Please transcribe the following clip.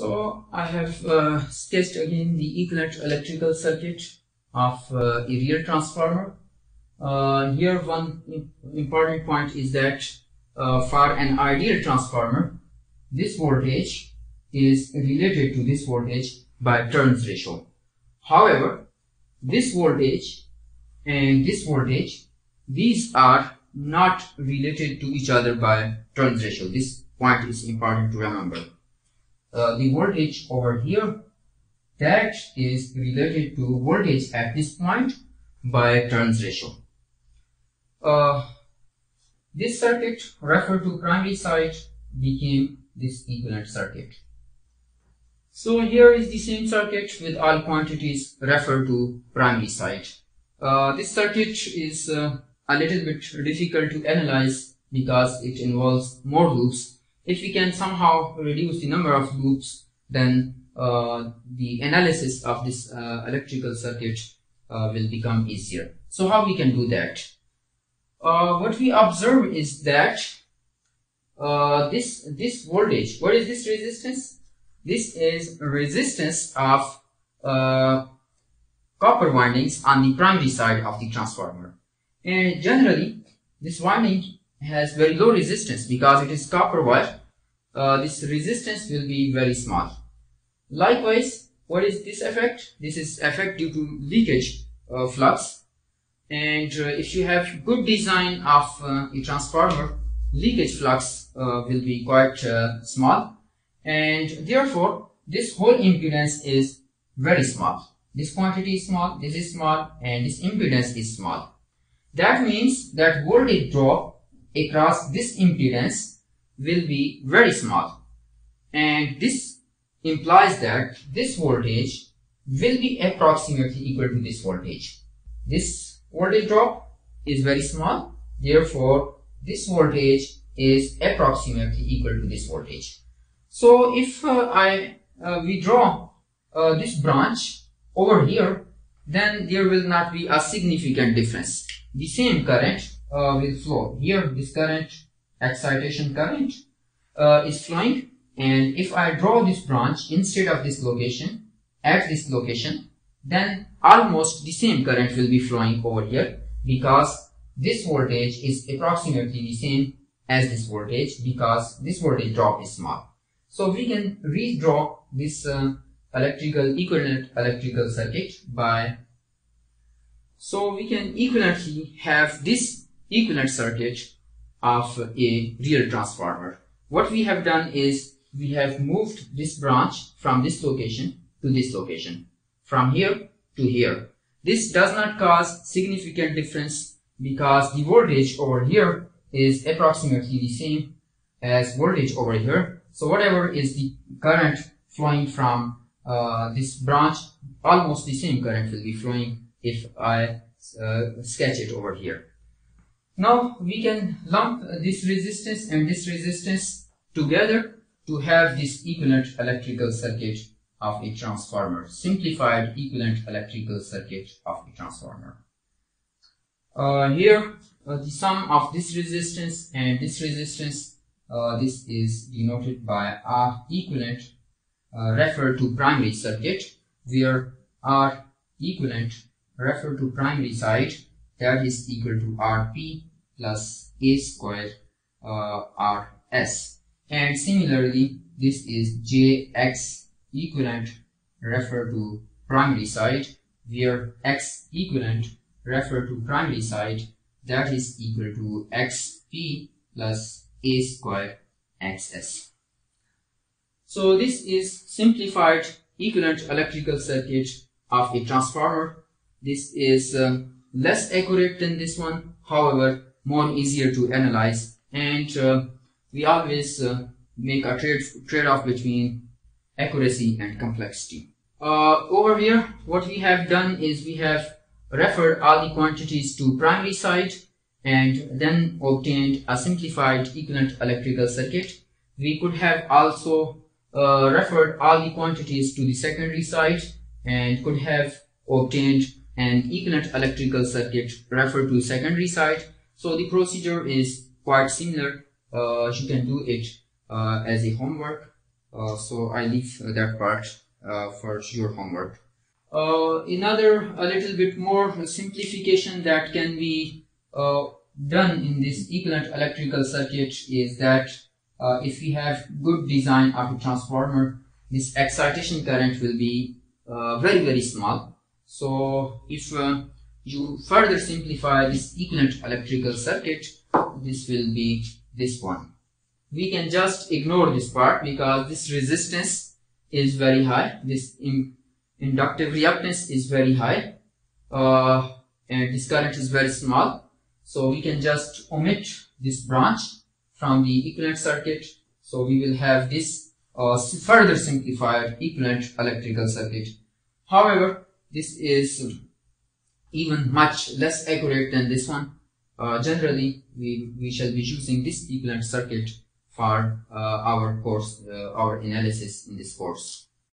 So I have uh, sketched again the equivalent electrical circuit of uh, a real transformer. Uh, here one important point is that uh, for an ideal transformer, this voltage is related to this voltage by turns ratio. However, this voltage and this voltage, these are not related to each other by turns ratio. This point is important to remember. Uh, the voltage over here that is related to voltage at this point by turns ratio. Uh, this circuit referred to primary side became this equivalent circuit. So here is the same circuit with all quantities referred to primary side. Uh, this circuit is uh, a little bit difficult to analyze because it involves more loops if we can somehow reduce the number of loops, then uh, the analysis of this uh, electrical circuit uh, will become easier. So how we can do that? Uh, what we observe is that uh, this this voltage, what is this resistance? This is resistance of uh, copper windings on the primary side of the transformer. And generally, this winding has very low resistance because it is copper wire. Uh, this resistance will be very small. Likewise, what is this effect? This is effect due to leakage uh, flux. And uh, if you have good design of uh, a transformer, leakage flux uh, will be quite small. And therefore, this whole impedance is very small. This quantity is small, this is small, and this impedance is small. That means that voltage drop across this impedance will be very small and this implies that this voltage will be approximately equal to this voltage. This voltage drop is very small therefore this voltage is approximately equal to this voltage. So if uh, I uh, uh, this branch over here then there will not be a significant difference. The same current uh, will flow. Here this current, excitation current uh, is flowing and if I draw this branch instead of this location, at this location, then almost the same current will be flowing over here because this voltage is approximately the same as this voltage because this voltage drop is small. So we can redraw this uh, electrical equivalent electrical circuit by so we can equivalently have this equivalent circuit of a real transformer. What we have done is we have moved this branch from this location to this location, from here to here. This does not cause significant difference because the voltage over here is approximately the same as voltage over here. So whatever is the current flowing from uh, this branch, almost the same current will be flowing if I uh, sketch it over here. Now we can lump this resistance and this resistance together to have this equivalent electrical circuit of a transformer, simplified equivalent electrical circuit of a transformer. Uh, here uh, the sum of this resistance and this resistance, uh, this is denoted by R equivalent uh, refer to primary circuit where R equivalent refer to primary side that is equal to Rp plus A square uh, Rs and similarly this is Jx equivalent refer to primary side where X equivalent refer to primary side that is equal to Xp plus A square Xs. So this is simplified equivalent electrical circuit of a transformer. This is uh, less accurate than this one, however, more easier to analyze. And uh, we always uh, make a trade trade-off between accuracy and complexity. Uh, over here, what we have done is we have referred all the quantities to primary side and then obtained a simplified equivalent electrical circuit. We could have also uh, referred all the quantities to the secondary side and could have obtained an equivalent electrical circuit referred to secondary side. So the procedure is quite similar. Uh, you can do it uh, as a homework uh, so I leave that part uh, for your homework. Uh, another a little bit more simplification that can be uh, done in this equivalent electrical circuit is that if we have good design of a transformer, this excitation current will be very very small. So if you further simplify this equivalent electrical circuit, this will be this one. We can just ignore this part because this resistance is very high. This inductive reactance is very high uh, and this current is very small so we can just omit this branch from the equivalent circuit so we will have this uh, further simplified equivalent electrical circuit however this is even much less accurate than this one. Uh, generally we, we shall be using this equivalent circuit for uh, our course uh, our analysis in this course